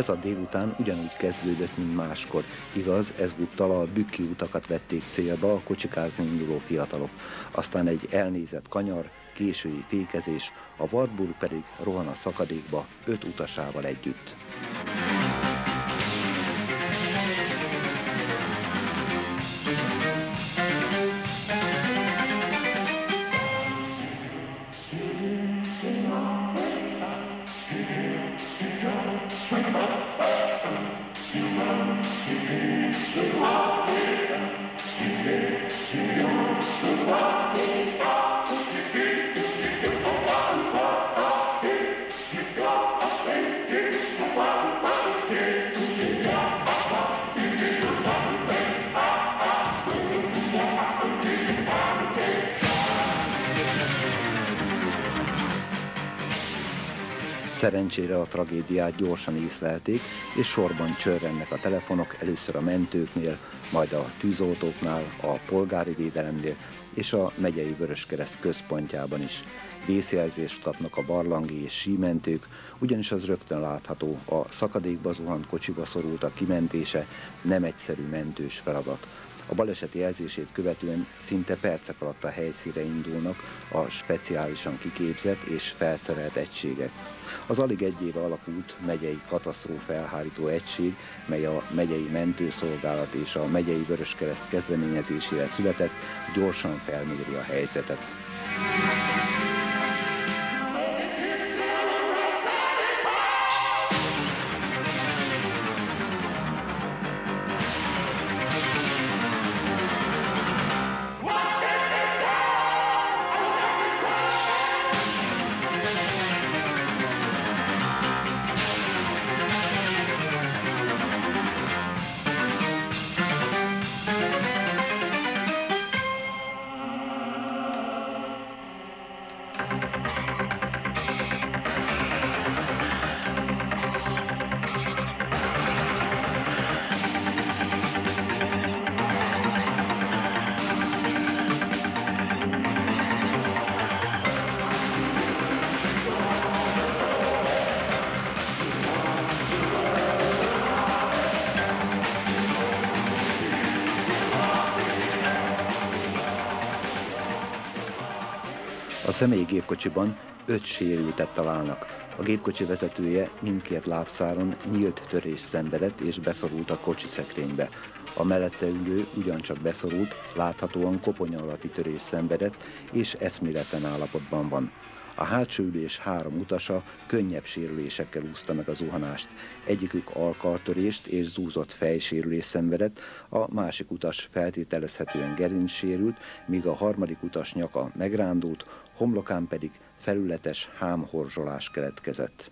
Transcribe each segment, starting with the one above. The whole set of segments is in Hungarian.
Ez a délután ugyanúgy kezdődött, mint máskor. Igaz, ezúttal a bükki utakat vették célba a kocsikázni induló fiatalok. Aztán egy elnézett kanyar, késői fékezés, a Wartburg pedig rohan a szakadékba öt utasával együtt. Szerencsére a tragédiát gyorsan észlelték, és sorban csörrennek a telefonok, először a mentőknél, majd a tűzoltóknál, a polgári védelemnél és a megyei Vöröskereszt központjában is. Vészjelzést kapnak a barlangi és símentők, ugyanis az rögtön látható, a szakadékba zuhant kocsiba szorult a kimentése nem egyszerű mentős feladat. A baleset jelzését követően szinte percek alatt a helyszíre indulnak a speciálisan kiképzett és felszerelt egységek. Az alig egy éve alakult megyei katasztrófa elhárító egység, mely a megyei mentőszolgálat és a megyei Vöröskereszt kezdeményezésére született, gyorsan felméri a helyzetet. A személyi gépkocsiban öt sérültet találnak. A gépkocsi vezetője mindkét lábszáron nyílt törés szenvedett és beszorult a kocsi szekrénybe. A mellette ülő ugyancsak beszorult, láthatóan koponya alapi törés szenvedett és eszméletlen állapotban van. A hátsó ülés három utasa könnyebb sérülésekkel úszta meg a zuhanást. Egyikük alkartörést és zúzott fejsérülés szenvedett, a másik utas feltételezhetően gerinc sérült, míg a harmadik utas nyaka megrándult, homlokán pedig felületes hámhorzsolás keletkezett.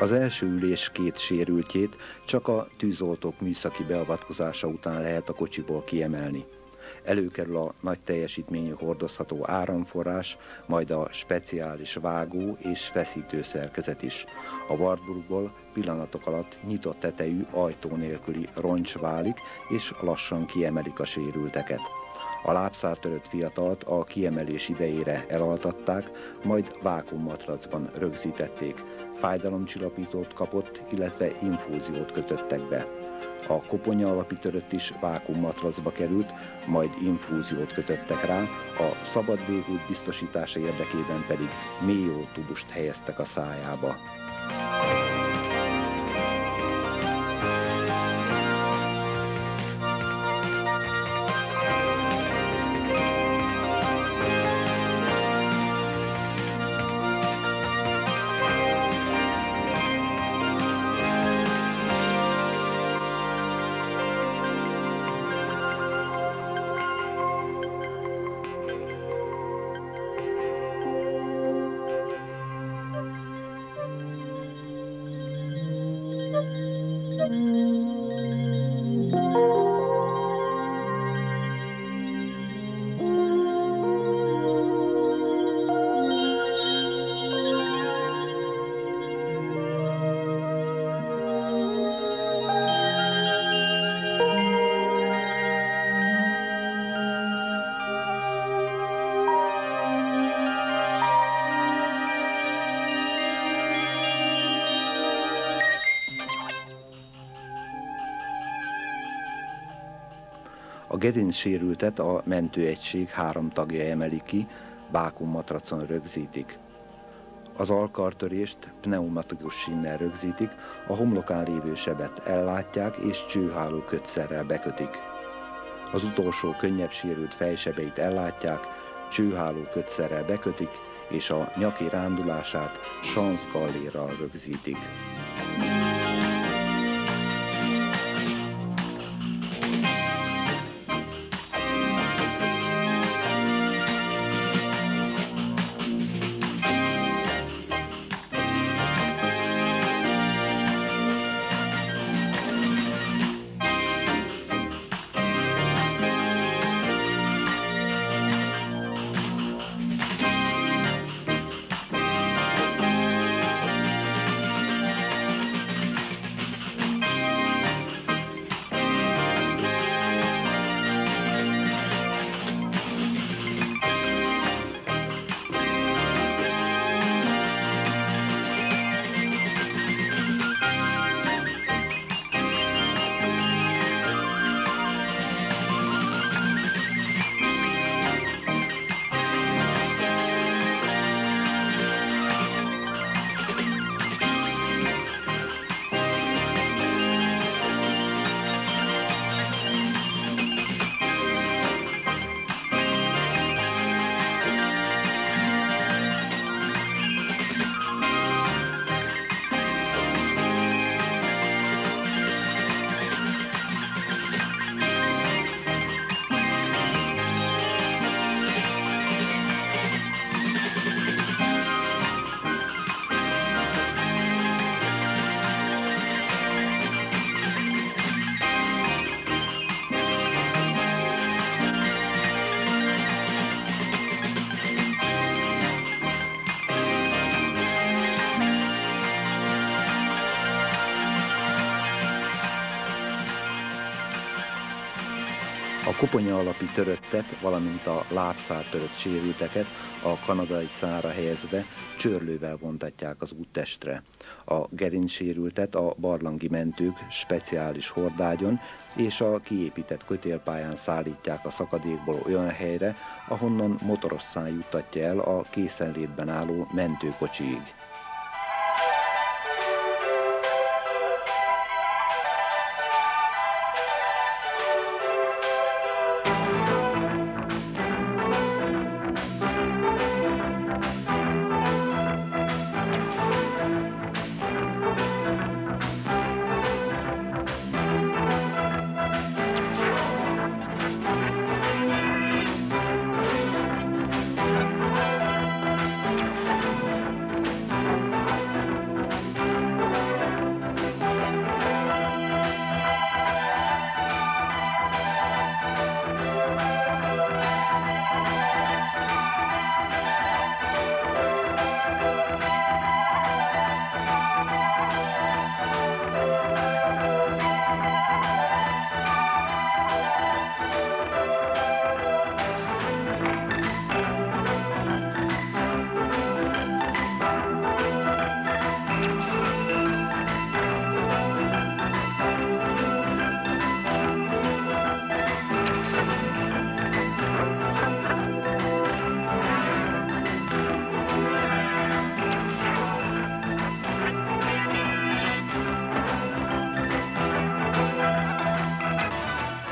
Az első ülés két sérültjét csak a tűzoltók műszaki beavatkozása után lehet a kocsiból kiemelni. Előkerül a nagy teljesítményű hordozható áramforrás, majd a speciális vágó és feszítő szerkezet is. A Wartburgból pillanatok alatt nyitott tetejű ajtó nélküli roncs válik, és lassan kiemelik a sérülteket. A lábszártörött fiatalt a kiemelés idejére elaltatták, majd vákummatracban rögzítették. Fájdalomcsillapítót kapott, illetve infúziót kötöttek be. A koponya alapi törött is vákummatracba került, majd infúziót kötöttek rá, a szabad légút biztosítása érdekében pedig mélyó tubust helyeztek a szájába. Gerinc sérültet a mentőegység három tagja emeli ki, vákummatracon rögzítik. Az alkartörést pneumatikus sinnel rögzítik, a homlokán lévő sebet ellátják és csőháló kötszerrel bekötik. Az utolsó könnyebb sérült fejsebeit ellátják, csőháló kötszerrel bekötik, és a nyaki rándulását sanszgallérral rögzítik. Koponya alapi töröttet, valamint a lábszár törött sérülteket a kanadai szára helyezve csörlővel vontatják az úttestre. A gerincsérültet a barlangi mentők speciális hordágyon és a kiépített kötélpályán szállítják a szakadékból olyan helyre, ahonnan motoros szán juttatja el a készenlétben álló mentőkocsiig.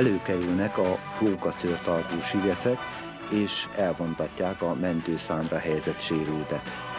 Előkerülnek a flókaszőrtartó sigecek, és elvontatják a mentőszámra helyezett sérültet.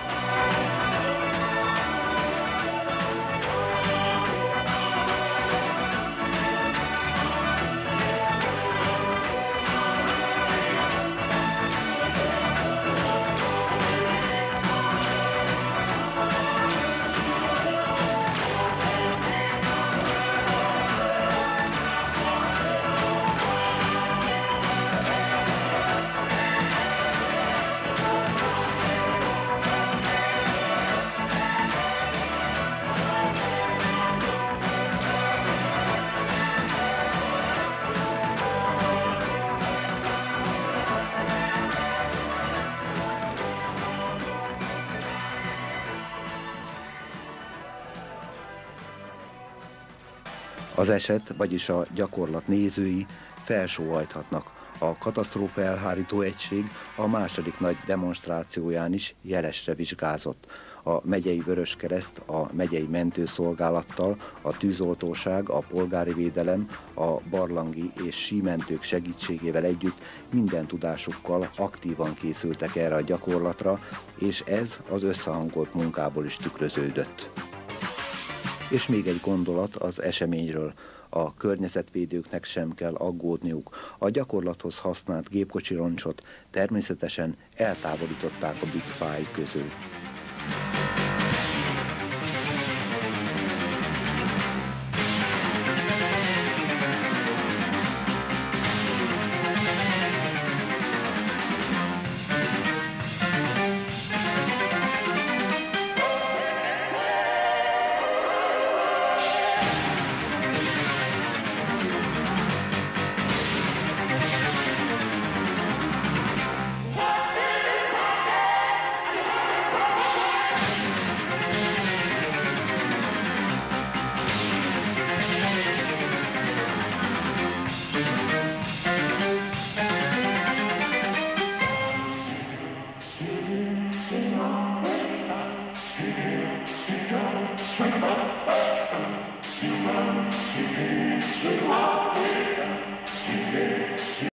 Az eset, vagyis a gyakorlat nézői felsóhajthatnak. A katasztrófa elhárító egység a második nagy demonstrációján is jelesre vizsgázott a megyei Vöröskereszt, a megyei mentőszolgálattal, a tűzoltóság, a polgári védelem, a barlangi és símentők segítségével együtt minden tudásukkal aktívan készültek erre a gyakorlatra, és ez az összehangolt munkából is tükröződött. És még egy gondolat az eseményről a környezetvédőknek sem kell aggódniuk. A gyakorlathoz használt gépkocsi roncsot természetesen eltávolították a Big Five közül.